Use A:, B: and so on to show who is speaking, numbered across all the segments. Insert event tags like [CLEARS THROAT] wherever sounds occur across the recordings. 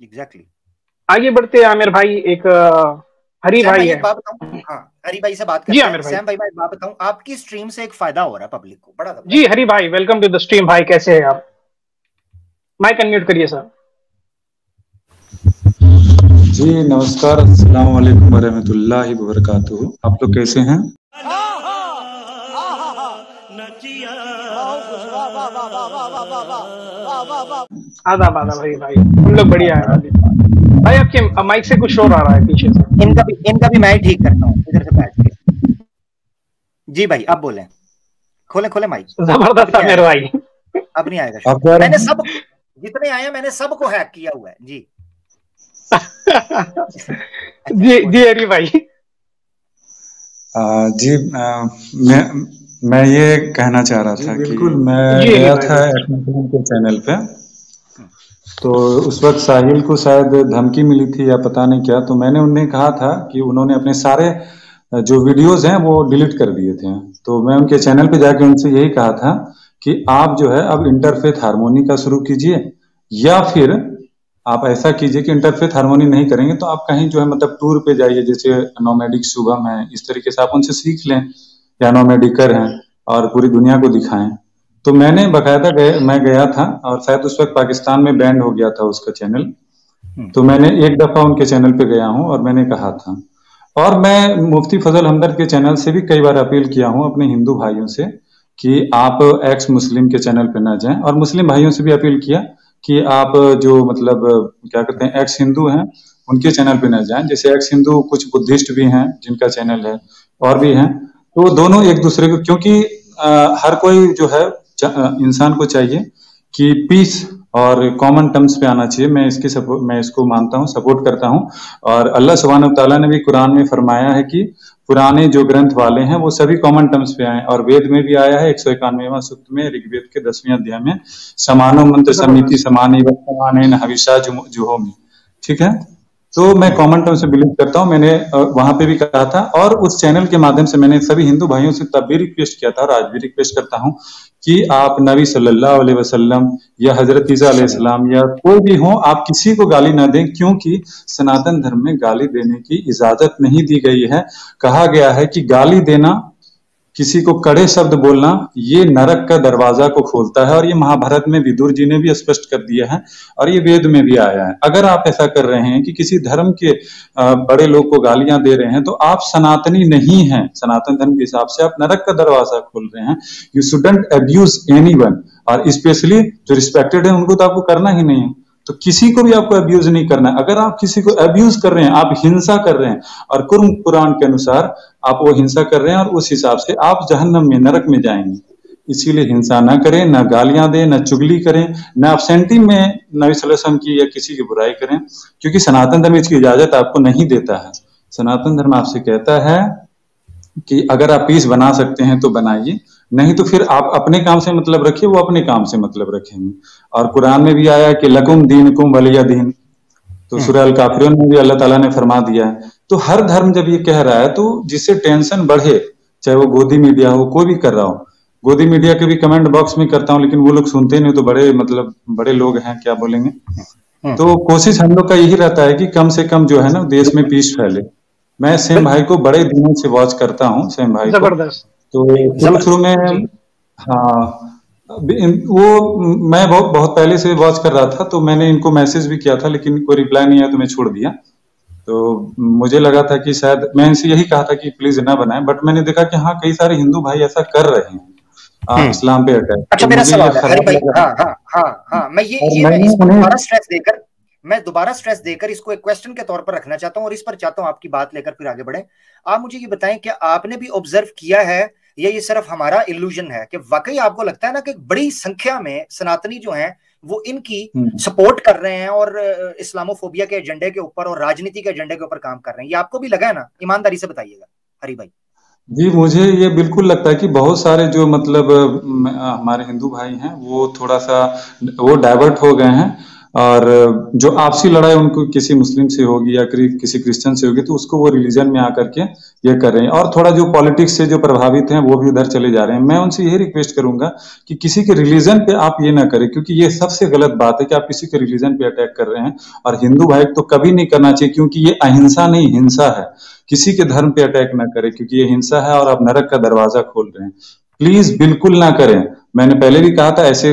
A: Exactly exactly.
B: आगे बढ़ते हैं आमिर भाई एक हरी भाई है।
A: बताऊँ? हाँ हरी भाई से बात करते हैं। सैम भाई मैं बात बताऊँ आपकी स्ट्रीम से एक फ़ायदा हो रहा है पब्लिक को बड़ा
B: जी हरी भाई वेलकम टू द स्ट्रीम भाई कैसे हैं आप? माइक अनम्यूट करिए सर
C: जी नमस्कार अस्सलाम वालेकुम वरहमतुल्लाहि वबरकातुहू। आप लोग कैसे हैं?
B: आदाब आदाब भाई भाई हम लोग बढ़िया है भाई आपके माइक से कुछ शोर आ रहा है पीछे से?
A: इनका भी इनका भी मैं ठीक करता हूँ इधर से बैठ के। जी भाई अब बोले। खोले खोले माइक
B: ज़बरदस्त है मेरे भाई।
A: अब नहीं आएगा। मैंने सब जितने आए मैंने सबको हैक किया हुआ है। जी।
B: जी जी हरी भाई।
C: आ, जी आ, मैं मैं ये कहना चाह रहा था कि मैं गया था के चैनल पे तो उस वक्त साहिल को शायद धमकी मिली थी या पता नहीं क्या तो मैंने उन्हें कहा था कि उन्होंने अपने सारे जो वीडियोस हैं वो डिलीट कर दिए थे। तो मैं उनके चैनल पे जाके उनसे यही कहा था कि आप जो है अब इंटरफेथ हारमोनी का शुरू कीजिए या फिर आप ऐसा कीजिए कि इंटरफेथ हारमोनी नहीं करेंगे तो आप कहीं जो है मतलब टूर पे जाइए जैसे नोमेडिक शुभम है इस तरीके से आप उनसे सीख लें या नोमेडिकर हैं और पूरी दुनिया को दिखाएँ। तो मैंने बकायदा गए मैं गया था और शायद उस वक्त पाकिस्तान में बैंड हो गया था उसका चैनल हम्म। तो मैंने एक दफ़ा उनके चैनल पे गया हूँ और मैंने कहा था। और मैं मुफ्ती फजल हमदर्द के चैनल से भी कई बार अपील किया हूँ अपने हिंदू भाइयों से कि आप एक्स मुस्लिम के चैनल पे ना जाएँ। और मुस्लिम भाइयों से भी अपील किया कि आप जो मतलब क्या कहते हैं एक्स हिंदू हैं उनके चैनल पे न जाएँ। जैसे एक्स हिंदू कुछ बुद्धिस्ट भी हैं जिनका चैनल है और भी हैं तो दोनों एक दूसरे को क्योंकि आ, हर कोई जो है इंसान को चाहिए कि पीस और कॉमन टर्म्स पे आना चाहिए। मैं इसकी मैं इसको मानता हूँ सपोर्ट करता हूँ। और अल्लाह सुबहान तला ने भी कुरान में फरमाया है कि पुराने जो ग्रंथ वाले हैं, वो सभी कॉमन टर्म्स पे आए हैं। और वेद में भी आया है, एक सौ इक्यानवेवा सूत्र में, ऋग्वेद के दसवीं अध्याय में, समानो मंत्र समिति समान समान हविषा जुहो में ठीक है? तो मैं कॉमन टर्म से बिलीव करता हूँ। मैंने वहाँ पे भी कहा था और उस चैनल के माध्यम से मैंने सभी हिंदू भाइयों से तब भी रिक्वेस्ट किया था और आज भी रिक्वेस्ट करता हूँ कि आप नबी सल्लल्लाहु अलैहि वसल्लम या हज़रत अलैहिस्सलाम या कोई भी हो, आप किसी को गाली ना दें क्योंकि सनातन धर्म में गाली देने की इजाज़त नहीं दी गई है। कहा गया है कि गाली देना किसी को कड़े शब्द बोलना ये नरक का दरवाज़ा को खोलता है और ये महाभारत में विदुर जी ने भी स्पष्ट कर दिया है और ये वेद में भी आया है। अगर आप ऐसा कर रहे हैं कि किसी धर्म के बड़े लोग को गालियाँ दे रहे हैं तो आप सनातनी नहीं हैं। सनातन धर्म के हिसाब से आप नरक का दरवाज़ा खोल रहे हैं। यू शुडेंट अब्यूज एनी और स्पेशली जो रिस्पेक्टेड है, उनको तो आपको करना ही नहीं है। तो किसी को भी आपको अब्यूज नहीं करना है। अगर आप किसी को अब्यूज कर रहे हैं, आप हिंसा कर रहे हैं, और कुर्म कुरान के अनुसार आप वो हिंसा कर रहे हैं, और उस हिसाब से आप जहन्नम में, नरक में जाएँगे। इसीलिए हिंसा ना करें, ना गालियाँ दें, ना चुगली करें, ना अपसेंटी में नबी वसल्लम की या किसी की बुराई करें, क्योंकि सनातन धर्म इसकी इजाज़त आपको नहीं देता है। सनातन धर्म आपसे कहता है कि अगर आप पीस बना सकते हैं तो बनाइए। नहीं तो फिर आप अपने काम से मतलब रखिए वो अपने काम से मतलब रखेंगे। और कुरान में भी आया कि लकुम दीन कुम वलिया दीन। तो हम्म। सुरल में भी अल्लाह ताला ने फरमा दिया है। तो हर धर्म जब ये कह रहा है तो जिससे टेंशन बढ़े चाहे वो गोदी मीडिया हो कोई भी कर रहा हो गोदी मीडिया के भी कमेंट बॉक्स में करता हूँ लेकिन वो लोग सुनते नहीं तो बड़े मतलब बड़े लोग हैं क्या बोलेंगे? हम्म। तो कोशिश हम लोग का यही रहता है कि कम से कम जो है ना देश में पीस फैले। मैं सेम भाई को बड़े दिनों से वॉच करता हूँ सेम भाई को। तो शुरू शुरू में हाँ वो मैं बहुत बहुत पहले से वॉच कर रहा था तो मैंने इनको मैसेज भी किया था लेकिन कोई रिप्लाई नहीं आया तो मैं छोड़ दिया। तो मुझे लगा था कि शायद मैं इनसे यही कहा था कि प्लीज़ ना बनाए बट मैंने देखा कि हाँ कई सारे हिंदू भाई ऐसा कर रहे हैं। हम्म। इस्लाम पे अटैक
A: अच्छा तो मेरा सवाल है। भाई हाँ हाँ हाँ हाँ मैं ये ये मैं दोबारा स्ट्रेस देकर मैं दोबारा स्ट्रेस देकर इसको एक क्वेश्चन के तौर पर रखना चाहता हूँ और इस पर चाहता हूँ आपकी बात लेकर फिर आगे बढ़े। आप मुझे ये बताएँ कि आपने भी ऑब्ज़र्व किया है या ये सिर्फ़ हमारा इल्यूजन है कि वाकई आपको लगता है ना कि बड़ी संख्या में सनातनी जो हैं वो इनकी सपोर्ट हम्म। कर रहे हैं और इस्लामोफोबिया के एजेंडे के ऊपर और राजनीति के एजेंडे के ऊपर काम कर रहे हैं। ये आपको भी लगा है ना? ईमानदारी से बताइएगा। हरी भाई।
C: जी मुझे ये बिल्कुल लगता है कि बहुत सारे जो मतलब हमारे हिंदू भाई हैं वो थोड़ा सा वो डाइवर्ट हो गए हैं। और जो आपसी लड़ाई उनको किसी मुस्लिम से होगी या किसी क्रिश्चियन से होगी तो उसको वो रिलीजन में आकर के ये कर रहे हैं। और थोड़ा जो पॉलिटिक्स से जो प्रभावित हैं, वो भी उधर चले जा रहे हैं। मैं उनसे यही रिक्वेस्ट करूँगा कि किसी के रिलीजन पे आप ये ना करें, क्योंकि ये सबसे गलत बात है कि आप किसी के रिलीजन पे अटैक कर रहे हैं। और हिंदू भाई तो कभी नहीं करना चाहिए, क्योंकि ये अहिंसा नहीं, हिंसा है। किसी के धर्म पे अटैक ना करें, क्योंकि ये हिंसा है और आप नरक का दरवाज़ा खोल रहे हैं। प्लीज़ बिल्कुल ना करें। मैंने पहले भी कहा था, ऐसे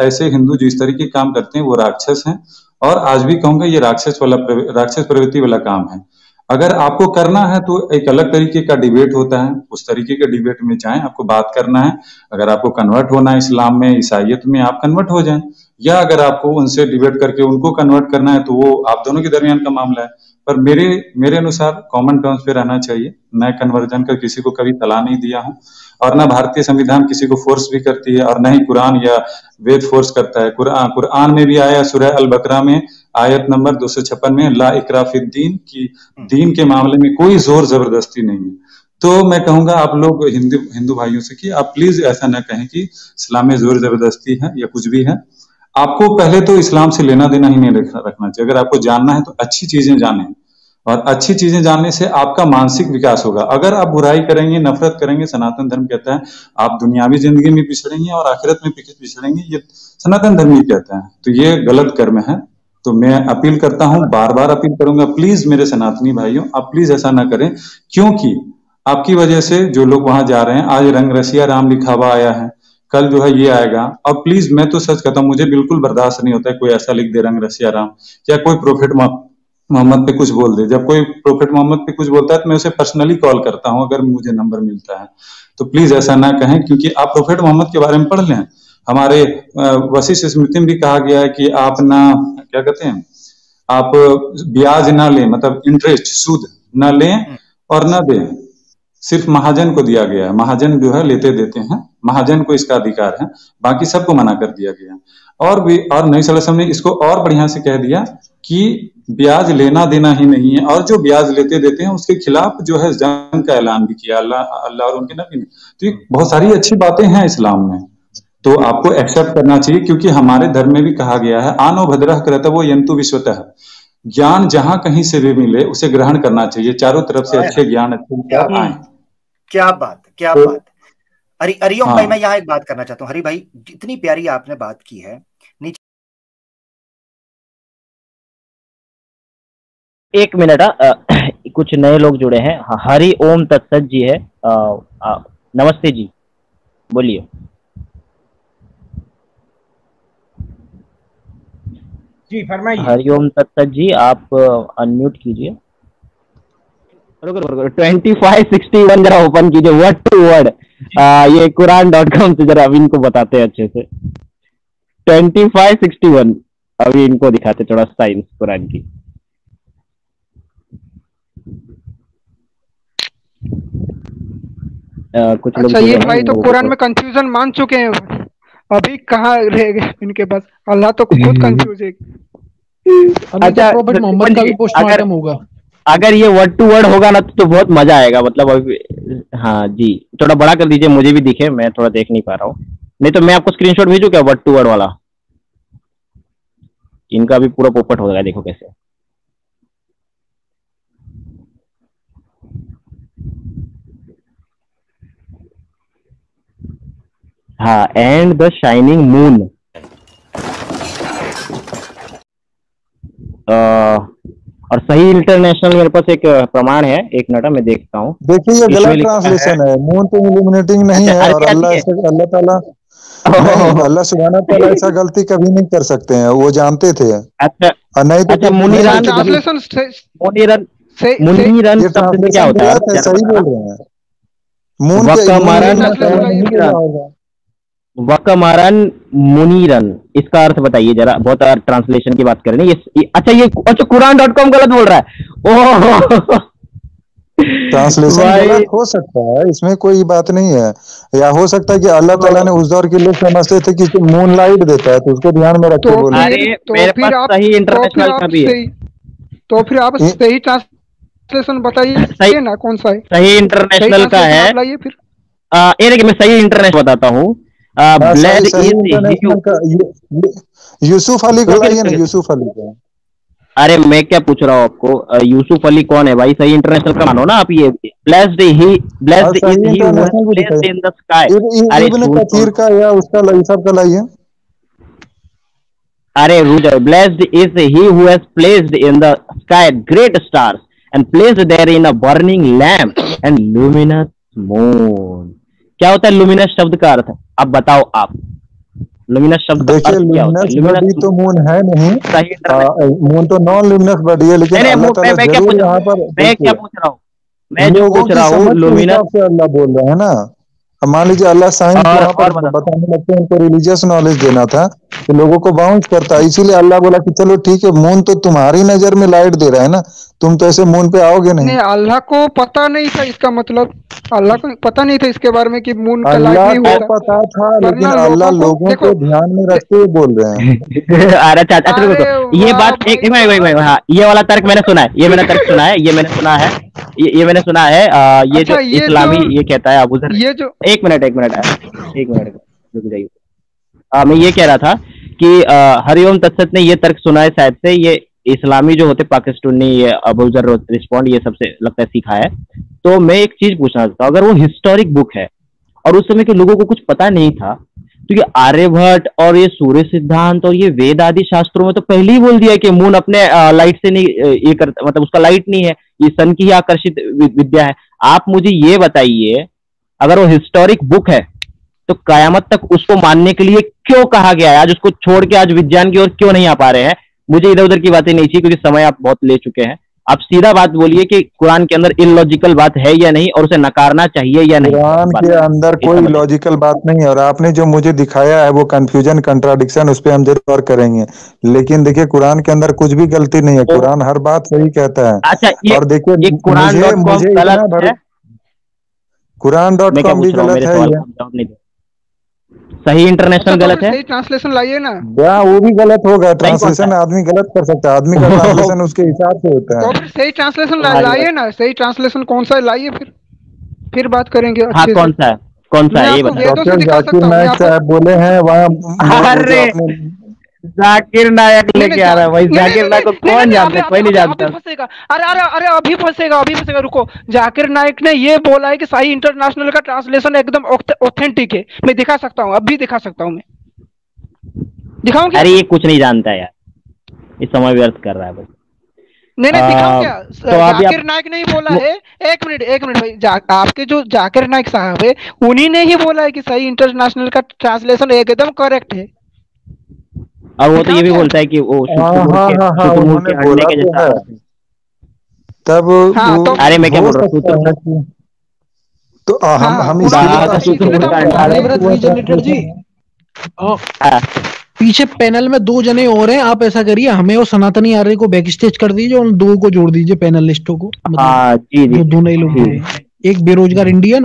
C: ऐसे हिंदू जिस तरीके काम करते हैं, वो राक्षस हैं। और आज भी कहूँगा, ये राक्षस वाला राक्षस प्रवृत्ति वाला काम है। अगर आपको करना है तो एक अलग तरीके का डिबेट होता है। उस तरीके के डिबेट में जाएँ, आपको बात करना है। अगर आपको कन्वर्ट होना है इस्लाम में ईसाइत में, आप कन्वर्ट हो जाएँ। या अगर आपको उनसे डिबेट करके उनको कन्वर्ट करना है तो वो आप दोनों के दरमियान का मामला है। पर मेरे मेरे अनुसार कॉमन टर्म्स पे रहना चाहिए। मैं कन्वर्जन कर किसी को कभी तला नहीं दिया हूँ और ना भारतीय संविधान किसी को फोर्स भी करती है और न ही कुरान या वेद फोर्स करता है। कुरान कुरान में भी आया सुरह अल बकरा में आयत नंबर दो सौ छप्पन में ला इकराफिद्दीन की दीन के मामले में कोई ज़ोर ज़बरदस्ती नहीं है। तो मैं कहूँगा आप लोग हिंदू हिंदू भाइयों से कि आप प्लीज़ ऐसा ना कहें कि इस्लाम में ज़ोर ज़बरदस्ती है या कुछ भी है। आपको पहले तो इस्लाम से लेना देना ही नहीं रखना चाहिए। अगर आपको जानना है तो अच्छी चीज़ें जाने। और अच्छी चीज़ें जानने से आपका मानसिक विकास होगा। अगर आप बुराई करेंगे, नफरत करेंगे, सनातन धर्म कहता है, आप दुनियावी ज़िंदगी में पिछड़ेंगे और आखिरत में पिछड़ेंगे, ये सनातन धर्म ही कहता है। तो ये गलत कर्म है। तो मैं अपील करता हूँ बार बार अपील करूँगा, प्लीज़ मेरे सनातनी भाइयों, आप प्लीज़ ऐसा ना करें, क्योंकि आपकी वजह से जो लोग वहाँ जा रहे हैं, आज रंग रसिया राम लिखा हुआ आया है। कल जो है ये आएगा। और प्लीज़ मैं तो सच कहता हूँ, मुझे बिल्कुल बर्दाश्त नहीं होता है कोई ऐसा लिख दे रंग रसिया राम, या कोई प्रोफेट मोहम्मद पे कुछ बोल दे। जब कोई प्रोफेट मोहम्मद पे कुछ बोलता है तो मैं उसे पर्सनली कॉल करता हूँ, अगर मुझे नंबर मिलता है। तो प्लीज़ ऐसा ना कहें, क्योंकि आप प्रोफेट मोहम्मद के बारे में पढ़ लें। हमारे वशिष्ठ स्मृति में भी कहा गया है कि आप ना, क्या कहते हैं? आप ब्याज ना लें मतलब इंटरेस्ट सूद ना लें और ना दें। सिर्फ़ महाजन को दिया गया है। महाजन जो है लेते देते हैं। महाजन को इसका अधिकार है। बाकी सबको मना कर दिया गया और भी और नई सलसम ने इसको और बढ़िया से कह दिया कि ब्याज लेना देना ही नहीं है। और जो ब्याज लेते देते हैं उसके खिलाफ जो है जंग का ऐलान भी किया। अल्लाह अल्लाह और उनके नबी ने। तो ये बहुत सारी अच्छी बातें हैं इस्लाम में। तो आपको एक्सेप्ट करना चाहिए क्योंकि हमारे धर्म में भी कहा गया है आनो भद्रह करता वो यंतु विश्वतः। ज्ञान जहाँ कहीं से भी मिले उसे ग्रहण करना चाहिए। चारों तरफ़ से अच्छे ज्ञान अच्छे
A: आए? क्या बात क्या तो, बात अरे हरिओम हाँ, भाई मैं यहाँ एक बात करना चाहता हूँ। हरी भाई जितनी प्यारी आपने बात की है नीचे
D: एक मिनट [CLEARS THROAT] कुछ नए लोग जुड़े हैं। हरि ओम तत्सत जी है। आ, आ, नमस्ते जी। बोलिए।
B: जी फरमाइए।
D: हरिओम तत्सत जी आप अनम्यूट कीजिए। ट्वेंटी फाइव सिक्सटी वन जरा ओपन कीजिए। वर्ड टू वर्ड ये कुरान डॉट कॉम से जरा अभी इनको बताते हैं अच्छे से। Twenty five sixty one. अभी इनको दिखाते थोड़ा साइंस कुरान की।
B: आ, कुछ अच्छा ये भाई तो कुरान में कंफ्यूजन मान चुके हैं। अभी कहाँ रह गए इनके पास? अल्लाह तो खुद कंफ्यूज है।
D: अच्छा तो मोहम्मद का भी पोस्टमार्टम होगा। अगर ये वर्ड टू वर्ड होगा ना तो बहुत मज़ा आएगा मतलब अभी हाँ जी। थोड़ा बड़ा कर दीजिए, मुझे भी दिखे, मैं थोड़ा देख नहीं पा रहा हूँ। नहीं तो मैं आपको स्क्रीनशॉट भेजू क्या वर्ड टू वर्ड वाला? इनका भी पूरा पोपट हो जाएगा देखो कैसे। हाँ एंड द शाइनिंग मून और सही इंटरनेशनल मेरे पास एक प्रमाण है एक मिनट मैं देखता हूँ।
E: देखिए ये गलत ट्रांसलेशन है। मून तो इल्यूमिनेटिंग नहीं [LAUGHS] अच्छा, है और अल्लाह अल्लाह ताला [LAUGHS] अल्लाह सुबहाना ऐसा गलती कभी नहीं कर सकते हैं वो जानते थे।
D: अच्छा। और नहीं तो अच्छा मुनीरन ट्रांसलेशन मुनीरन मुनीरन क्या होता है? सही बोल रहे हैं। मून के वकमरन मुनीरन इसका अर्थ बताइए जरा बहुत ट्रांसलेशन की बात करें ये अच्छा ये अच्छा कुरान डॉट कॉम गलत बोल रहा है। ओह!
E: ट्रांसलेशन हो सकता है इसमें कोई बात नहीं है। या हो सकता है कि अल्लाह ताला ने उस दौर के लोग समझते थे कि मून लाइट देता है तो उसको ध्यान में रखते तो बोले
D: अरे तो मेरे पास सही इंटरनेशनल का भी है।
B: तो फिर आप सही ट्रांसलेशन बताइए [LAUGHS] ना कौन सा है?
D: सही इंटरनेशनल का है। फिर। ये देखिए मैं सही इंटरनेशनल बताता हूँ।
E: ब्लड इज़ यूसुफ अली को लाइए ना यूसुफ अली को
D: अरे मैं क्या पूछ रहा हूँ आपको? यूसुफ अली कौन है भाई? सही इंटरनेशनल का मानो ना आप ये। Blessed he blessed is he who has in the sky
E: अरे इब्न कसीर का या उसका लई सब का लाइए
D: अरे रुक blessed is he who has placed in the sky great stars and placed there in a burning lamp and luminous moon क्या होता है लुमिनस शब्द का अर्थ? अब बताओ आप। लुमिनस शब्द
E: देखिए लुमिनस बॉडी तो मून है नहीं। सही मून तो नॉन लुमिनस बॉडी है लेकिन अल्लाह क्या पूछ रहा हूँ?
D: मैं क्या पूछ रहा हूँ? मैं जो पूछ रहा हूँ लुमिनस
E: से अल्लाह बोल रहे हैं ना। मान लीजिए अल्लाह साइंस पर बताने लगते हैं उनको रिलीजियस नॉलेज देना था तो लोगों को बाउंस करता है। इसीलिए अल्लाह बोला कि चलो ठीक है मून तो तुम्हारी नज़र में लाइट दे रहा है ना? तुम तो ऐसे मून पे आओगे नहीं,
B: नहीं अल्लाह को पता नहीं था इसका मतलब। अल्लाह को पता नहीं था इसके बारे में कि मून का लाइट नहीं
E: होगा पता था लेकिन अल्लाह लोगों को ध्यान में रखते हुए बोल रहे हैं। [LAUGHS]
D: अरे अच्छा ये बात एक हाँ ये वाला तर्क मैंने सुना है ये मैंने तर्क सुना है ये मैंने सुना है। ये ये मैंने सुना है आ, ये अच्छा, जो इस्लामी ये कहता है अबूजर ये जो एक मिनट एक मिनट एक मिनट रुक जाइए। मैं ये कह रहा था कि हरिओम तत्सत ने ये तर्क सुना है शायद से ये इस्लामी जो होते पाकिस्तानी ये अबूजर रिस्पॉन्ड ये सबसे लगता है सीखा है। तो मैं एक चीज़ पूछना चाहता हूँ अगर वो हिस्टोरिक बुक है और उस समय के लोगों को कुछ पता नहीं था तो आर्यभट्ट और ये सूर्य सिद्धांत और ये वेद आदि शास्त्रों में तो पहले ही बोल दिया कि मून अपने लाइट से नहीं ये करता मतलब उसका लाइट नहीं है, ये सन की ही आकर्षित विद्या है। आप मुझे ये बताइए, अगर वो हिस्टोरिक बुक है तो कयामत तक उसको मानने के लिए क्यों कहा गया है? आज उसको छोड़ के आज विज्ञान की ओर क्यों नहीं आ पा रहे हैं? मुझे इधर उधर की बातें नहीं चाहिए, क्योंकि समय आप बहुत ले चुके हैं। आप सीधा बात बोलिए कि कुरान के अंदर इलॉजिकल बात है या नहीं और उसे नकारना चाहिए या नहीं?
E: कुरान के अंदर कोई लॉजिकल बात नहीं है और आपने जो मुझे दिखाया है वो कंफ्यूजन कंट्राडिक्शन उस पर हम ज़रूर करेंगे। लेकिन देखिए कुरान के अंदर कुछ भी गलती नहीं है। तो, कुरान हर बात सही कहता है।
D: अच्छा और देखिए मुझे
E: कुरान डॉट कॉम भी गलत है
D: सही इंटरनेशनल अच्छा, तो गलत है?
B: सही ट्रांसलेशन लाइए ना।
E: या वो भी गलत होगा। ट्रांसलेशन आदमी गलत कर सकता है। आदमी का [LAUGHS] ट्रांसलेशन उसके हिसाब से होता है।
B: तो फिर सही ट्रांसलेशन लाइए ना। सही ट्रांसलेशन कौन सा लाइए फिर। फिर बात करेंगे
D: हाँ कौन सा है? कौन सा है? ये बताओ।
E: डॉक्टर जाकिर नायक साहब बोले हैं वहाँ [LAUGHS]
D: अरे! जाकिर नायक लेके आ रहा है भाई जाकिर नायक को कौन जानता है? कोई नहीं जानता।
B: फंसेगा। अरे अरे अरे अभी फंसेगा अभी फंसेगा रुको। जाकिर नायक ने ये बोला है कि सही इंटरनेशनल का ट्रांसलेशन एकदम ऑथेंटिक है। मैं दिखा सकता हूँ अभी दिखा सकता हूँ मैं। दिखाऊँ
D: अरे ये कुछ नहीं जानता यार। ये समय व्यर्थ कर रहा है भाई।
B: नहीं नहीं दिखाऊँ क्या? तो जाकिर नायक ने ही बोला है। एक मिनट एक मिनट भाई जा, आपके जो जाकिर नायक साहब है उन्हीं ने ही बोला है कि सही इंटरनेशनल का ट्रांसलेशन एकदम करेक्ट है।
D: और वो तो ये भी बोलता है कि वो हाँ, हाँ, हाँ, के अंडे के जैसा
E: तब
D: तो अरे मैं क्या बोल रहा हूँ?
E: तो हम हम
F: जी पीछे पैनल में दो जने और हैं आप ऐसा करिए हमें और सनातनी आर्य को बैक स्टेज कर दीजिए और दो को जोड़ दीजिए पैनलिस्टों को।
D: मतलब जी जी।
F: दो नए लोग एक बेरोजगार इंडियन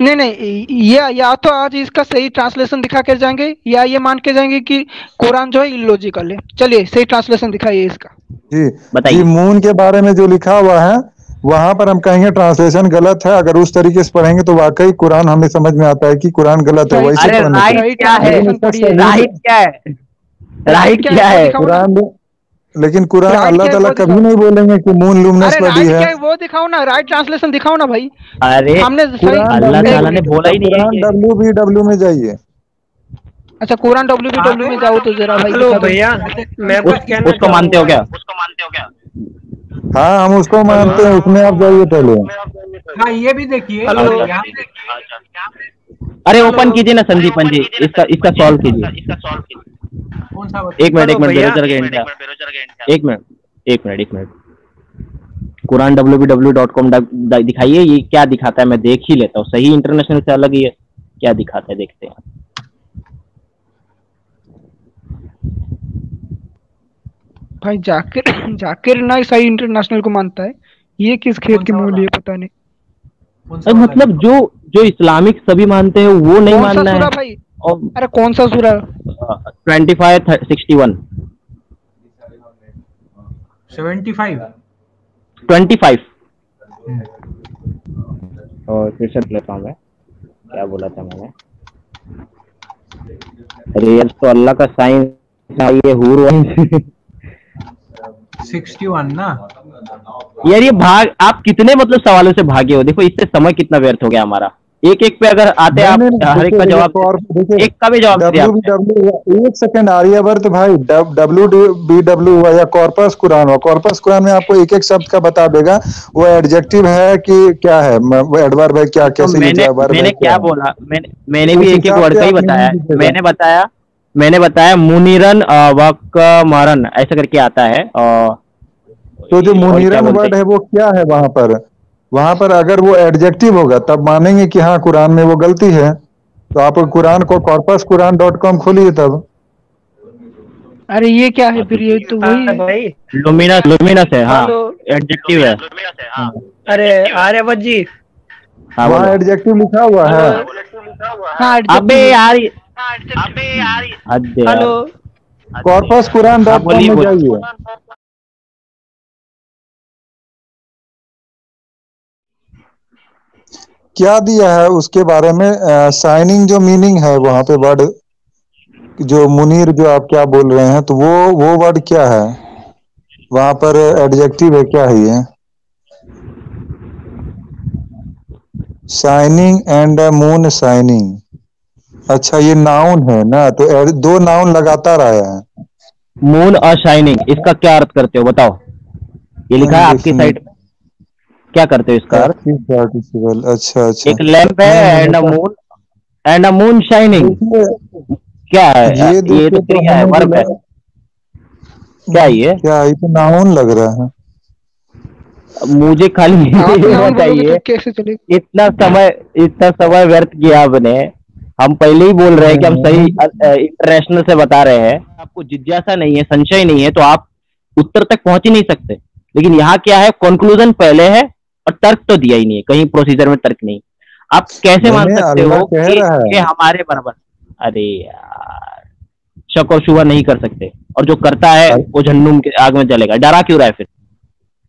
B: नहीं नहीं ये या तो आज इसका सही ट्रांसलेशन दिखा कर जाएँगे या ये मान के जाएँगे कि कुरान जो है इलॉजिकल है। चलिए सही ट्रांसलेशन दिखाइए इसका।
E: जी बताइए। मून के बारे में जो लिखा हुआ है वहाँ पर हम कहेंगे ट्रांसलेशन गलत है। अगर उस तरीके से पढ़ेंगे तो वाकई कुरान हमें समझ में आता है कि कुरान गलत है वैसे
D: राइट क्या है? राइट क्या है? राइट क्या है?
E: कुरान लेकिन कुरान अल्लाह ताला कभी नहीं बोलेंगे कि मून लुमिनस बॉडी है।
B: वो दिखाओ ना राइट ट्रांसलेशन दिखाओ ना भाई।
D: अरे हमने अल्लाह ताला ने बोला ही नहीं है
E: डब्ल्यू बी डब्ल्यू में जाइए।
B: अच्छा कुरान डब्ल्यू बी डब्ल्यू में जाओ तो जरा भाई हेलो
D: भैया मैं कुछ कहना उसको मानते हो क्या उसको मानते हो क्या?
E: हाँ हम उसको मानते हैं उसमें आप जाइए पहले।
F: हाँ ये भी देखिए
D: अरे ओपन कीजिए ना संदीप जी इसका इसका सॉल्व कीजिए। इसका सॉल्व कीजिए। एक मिनट एक मिनट बेरोजर के इंडिया। एक मिनट एक मिनट एक minute. Quran W B W dot com दिखाइए ये क्या दिखाता है? मैं देख ही लेता हूँ। सही इंटरनेशनल से अलग ही है। क्या दिखाता है? देखते हैं।
B: भाई जाकिर जाकिर ना सही इंटरनेशनल को मानता है। ये किस खेत की मूल है पता नहीं।
D: मतलब जो जो इस्लामिक सभी मानते हैं वो नहीं मानना है।
B: भाई? अरे कौन सा सूरा
D: twenty five sixty one.
F: Seventy five?
D: Twenty five. और फिर से लेता हूँ। मैं क्या बोला था मैंने? अरे यार तो अल्लाह का साइन ये हूर
F: सिक्सटी वन ना?
D: यार ये भाग आप कितने मतलब सवालों से भागे हो? देखो इससे समय कितना व्यर्थ हो गया हमारा। एक एक पे अगर आते आप हर एक का जवाब एक का भी जवाब
E: एक सेकंड आर्यवर्त भाई डब्ल्यू बी डब्ल्यू हुआ या कॉर्पस कुरान हुआ कॉर्पस कुरान में आपको एक एक शब्द का बता देगा वो एडजेक्टिव है कि क्या है? एडवर्ब है क्या कैसे
D: तो मैंने, मैंने क्या बोला? मैंने मैंने भी एक एक वर्ड का ही बताया मैंने बताया मैंने बताया मुनिरन वक मारन ऐसा करके आता है
E: तो जो मुनिरन वर्ड है वो क्या है वहाँ पर? वहाँ पर अगर वो एडजेक्टिव होगा तब मानेंगे कि हाँ कुरान में वो गलती है। तो आप कुरान को कॉर्पस कुरान डॉट कॉम खोलिए तब।
B: अरे ये क्या है फिर? ये तो वही
D: भाई। लुमिनस लुमिनस है हाँ। एडजेक्टिव है।
B: हाँ। अरे आर्यवत जी।
E: हाँ वहाँ एडजेक्टिव लिखा हुआ है।
D: हाँ अबे यार अबे यार
E: hello. Corpus Quran dot com में जाइए। क्या दिया है उसके बारे में साइनिंग जो मीनिंग है वहाँ पे वर्ड जो मुनीर जो आप क्या बोल रहे हैं तो वो वो वर्ड क्या है? वहाँ पर एडजेक्टिव है क्या है ये? शाइनिंग एंड मून शाइनिंग अच्छा ये नाउन है ना तो दो नाउन लगातार आया है।
D: मून और शाइनिंग इसका क्या अर्थ करते हो बताओ। ये लिखा है आपकी साइड में क्या करते हो इसका
E: पार्टिसिपल अच्छा अच्छा।
D: एक लैंप है and a moon and a moon shining क्या है? ये, ये तो क्रिया है वर्ब है। क्या ये?
E: क्या ये तो नाउन लग रहा है।
D: मुझे खाली बताइए तो इतना समय इतना समय व्यर्थ किया आपने। हम पहले ही बोल रहे हैं कि हम सही इंटरनेशनल से बता रहे हैं। आपको जिज्ञासा नहीं है संशय नहीं है तो आप उत्तर तक पहुँच ही नहीं सकते। लेकिन यहाँ क्या है? कंक्लूजन पहले है और तर्क तो दिया ही नहीं है कहीं प्रोसीजर में तर्क नहीं। आप कैसे मान सकते हो कि, ये हमारे बराबर? अरे यार शक और शुभ नहीं कर सकते। और जो करता है वो झंडूम के आग में जलेगा। डरा क्यों रहा है फिर?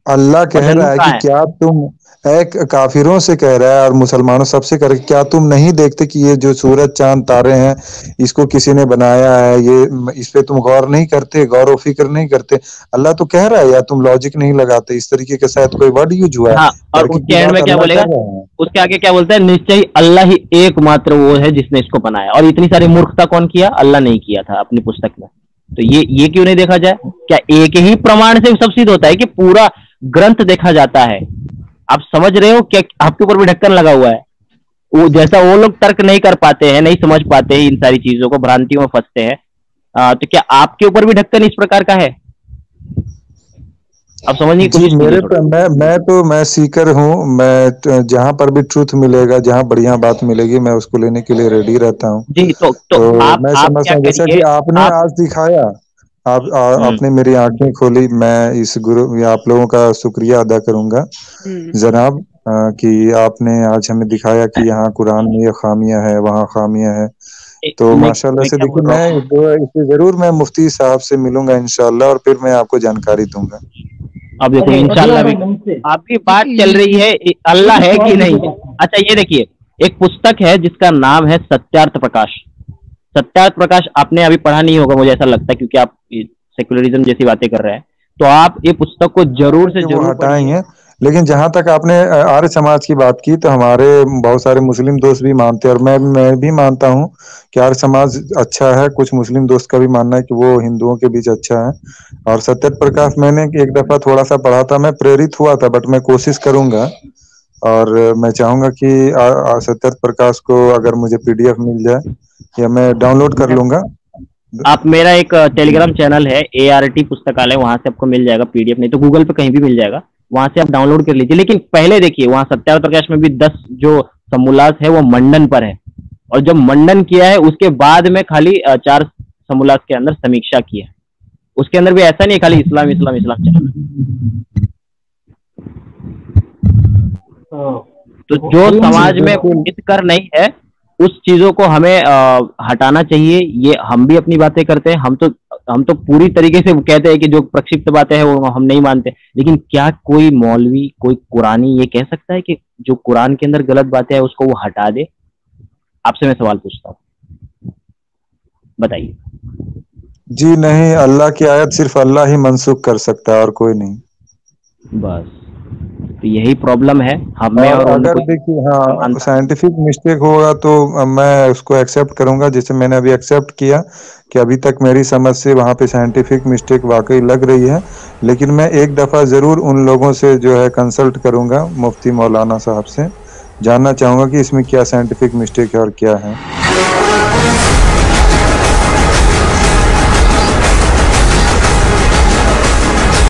E: अल्लाह कह रहा है कि क्या तुम एक काफिरों से कह रहा है और मुसलमानों सबसे कह रहे क्या तुम नहीं देखते कि ये जो सूरज चाँद तारे हैं इसको किसी ने बनाया है? ये इस पे तुम गौर नहीं करते गौर व फ़िक्र नहीं करते। अल्लाह तो कह रहा है या तुम लॉजिक नहीं लगाते। इस तरीके के शायद कोई वर्ड यूज़ हुआ है। हाँ,
D: और उसके एंड में क्या बोलेगा? उसके आगे क्या बोलता है? निश्चय अल्लाह ही एकमात्र वो है जिसने इसको बनाया। और इतनी सारी मूर्खता कौन किया? अल्लाह नहीं किया था अपनी पुस्तक में। तो ये ये क्यों नहीं देखा जाए? क्या एक ही प्रमाण से सब सिद्ध होता है कि पूरा ग्रंथ देखा जाता है। आप समझ रहे हो क्या आपके ऊपर भी ढक्कन लगा हुआ है। वो जैसा वो लोग तर्क नहीं कर पाते हैं नहीं समझ पाते हैं इन सारी चीज़ों को भ्रांतियों में फंसते हैं। तो क्या आपके ऊपर भी ढक्कन इस प्रकार का है? आप समझ
E: कोशिश मेरे पर मैं मैं तो मैं सीकर हूँ। मैं जहाँ पर भी ट्रूथ मिलेगा जहाँ बढ़िया बात मिलेगी मैं उसको लेने के लिए रेडी रहता हूँ।
D: जी तो, तो, तो आप,
E: मैं समझता हूँ जैसा कि आपने आप, आज दिखाया आप आ, हम्म। आपने मेरी आँखें खोली मैं इस गुरु आप लोगों का शुक्रिया अदा करूँगा। हम्म। जनाब कि आपने आज हमें दिखाया कि यहाँ कुरान में ये खामियाँ है वहाँ खामियाँ है। तो माशाल्लाह से देखिए मैं इसे ज़रूर मैं मुफ्ती साहब से मिलूँगा इनशाला और फिर मैं आपको जानकारी दूँगा।
D: अब देखो इंशाल्लाह आपकी बात चल रही है अल्लाह है कि नहीं? अच्छा ये देखिए एक पुस्तक है जिसका नाम है सत्यार्थ प्रकाश। सत्यार्थ प्रकाश आपने अभी पढ़ा नहीं होगा मुझे ऐसा लगता है क्योंकि आप सेकुलरिज्म जैसी बातें कर रहे हैं। तो आप ये पुस्तक को ज़रूर से ज़रूर
E: हटाएँगे। लेकिन जहाँ तक आपने आर्य समाज की बात की तो हमारे बहुत सारे मुस्लिम दोस्त भी मानते हैं और मैं मैं भी मानता हूँ कि आर्य समाज अच्छा है। कुछ मुस्लिम दोस्त का भी मानना है कि वो हिंदुओं के बीच अच्छा है। और सत्य प्रकाश मैंने एक दफ़ा थोड़ा सा पढ़ा था मैं प्रेरित हुआ था बट मैं कोशिश करूँगा। और मैं चाहूँगा कि सत्य प्रकाश को अगर मुझे पीडीएफ मिल जाए या मैं डाउनलोड कर लूँगा।
D: आप मेरा एक टेलीग्राम चैनल है ए आर टी पुस्तकालय वहाँ से आपको मिल जाएगा पीडीएफ नहीं तो गूगल पे कहीं भी मिल जाएगा। वहाँ से आप डाउनलोड कर लीजिए लेकिन पहले देखिए वहाँ सत्याव प्रकाश में भी दस जो समूलास है वो मंडन पर है। और जब मंडन किया है उसके बाद में खाली चार समूलास के अंदर समीक्षा की है। उसके अंदर भी ऐसा नहीं खाली इस्लाम इस्लाम इस्लाम चला तो जो समाज में हित कर नहीं है उस चीज़ों को हमें आ, हटाना चाहिए। ये हम भी अपनी बातें करते हैं। हम तो हम तो पूरी तरीके से कहते हैं कि जो प्रक्षिप्त बातें हैं वो हम नहीं मानते। लेकिन क्या कोई मौलवी कोई कुरानी ये कह सकता है कि जो कुरान के अंदर गलत बातें हैं उसको वो हटा दे? आपसे मैं सवाल पूछता हूँ। बताइए।
E: जी नहीं अल्लाह की आयत सिर्फ़ अल्लाह ही मनसूख कर सकता है और कोई नहीं।
D: बस। तो यही प्रॉब्लम है। हमें
E: और, अगर देखिए हाँ साइंटिफिक मिस्टेक होगा तो मैं उसको एक्सेप्ट करूँगा। जैसे मैंने अभी एक्सेप्ट किया कि अभी तक मेरी समझ से वहाँ पे साइंटिफिक मिस्टेक वाकई लग रही है। लेकिन मैं एक दफ़ा ज़रूर उन लोगों से जो है कंसल्ट करूँगा मुफ्ती मौलाना साहब से। जानना चाहूँगा कि इसमें क्या साइंटिफिक मिस्टेक है और क्या है।